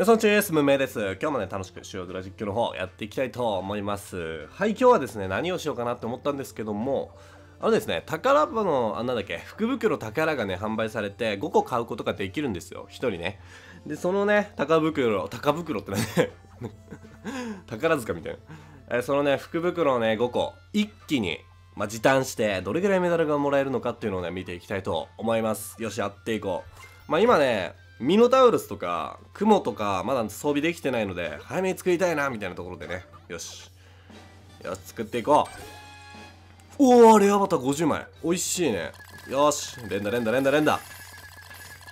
皆さん、チェースムメです。今日もね、楽しく塩ドラ実況の方やっていきたいと思います。はい、今日はですね、何をしようかなって思ったんですけども、あのですね、宝箱の、あ、なんだっけ、福袋宝がね、販売されて、5個買うことができるんですよ、1人ね。で、そのね、宝袋、宝袋ってね、宝塚みたいな。えそのね、福袋をね、5個、一気に、まあ、時短して、どれぐらいメダルがもらえるのかっていうのをね、見ていきたいと思います。よし、やっていこう。まあ、今ね、ミノタウルスとかクモとかまだ装備できてないので早めに作りたいなみたいなところでね。よし。よし作っていこう。おおレアバター50枚。美味しいね。よし。連打連打連打連打。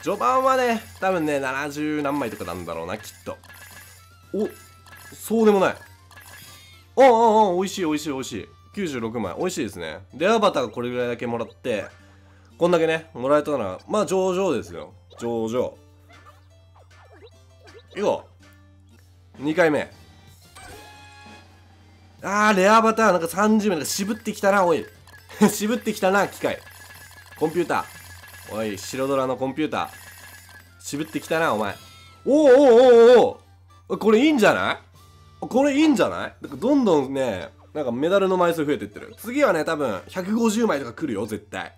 序盤はね多分ね70何枚とかなんだろうなきっと。おそうでもない。ああああ美味しい美味しい美味しい。96枚。美味しいですね。レアバターがこれぐらいだけもらってこんだけねもらえたならまあ上々ですよ。上々。いこう。2回目。あーレアバターなんか30名なんか渋ってきたなおい。渋ってきたな機械。コンピューター。おい白ドラのコンピューター。渋ってきたなお前。おおおおおおこれいいんじゃない？これいいんじゃない？どんどんねなんかメダルの枚数増えてってる。次はね多分150枚とか来るよ絶対。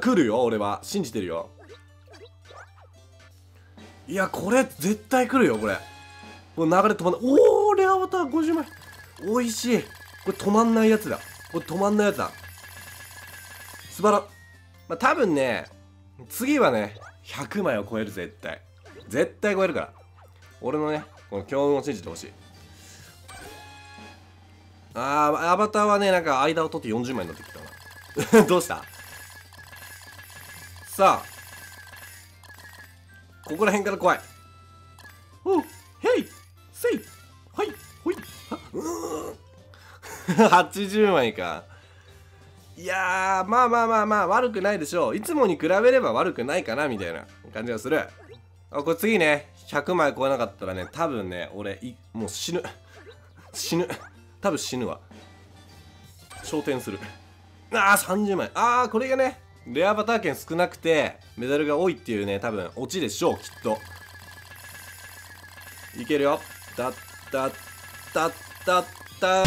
来るよ俺は。信じてるよ。いやこれ絶対来るよこれ。これ流れ止まんない。おおレアバター50枚。美味しい。これ止まんないやつだ。これ止まんないやつだ。素晴らまあ、多分ね次はね100枚を超える絶対。絶対超えるから。俺のねこの強運を信じてほしい。あーアバターはねなんか間を取って40枚になってきたな。どうした？さあ。ここら辺から怖い。おうへいせいはい。ほい。うー80枚か。いやまあまあまあまあ悪くないでしょう。いつもに比べれば悪くないかなみたいな感じがする。あこれ次ね。100枚超えなかったらね多分ね俺いもう死ぬ。死ぬ。多分死ぬわ。昇天する。ああ30枚ああこれがねレアバター券少なくてメダルが多いっていうね多分オチでしょうきっと。いけるよ。タッタッタッタッタ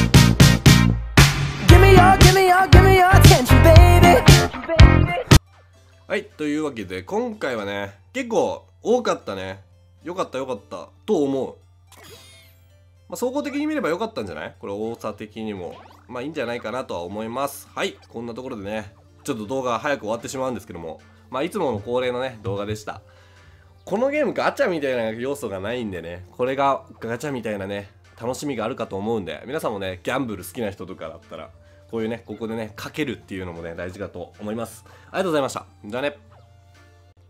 Give me your, give me your, give me your attention, baby. はいというわけで今回はね結構多かったね。よかったよかった。と思う。まあ、総合的に見ればよかったんじゃない？これ多さ的にも。まあいいんじゃないかなとは思います。はいこんなところでねちょっと動画が早く終わってしまうんですけども、まあ、いつもの恒例のね、動画でした。このゲームガチャみたいな要素がないんでね、これがガチャみたいなね、楽しみがあるかと思うんで、皆さんもね、ギャンブル好きな人とかだったら、こういうね、ここでね、かけるっていうのもね、大事かと思います。ありがとうございました。じゃあね。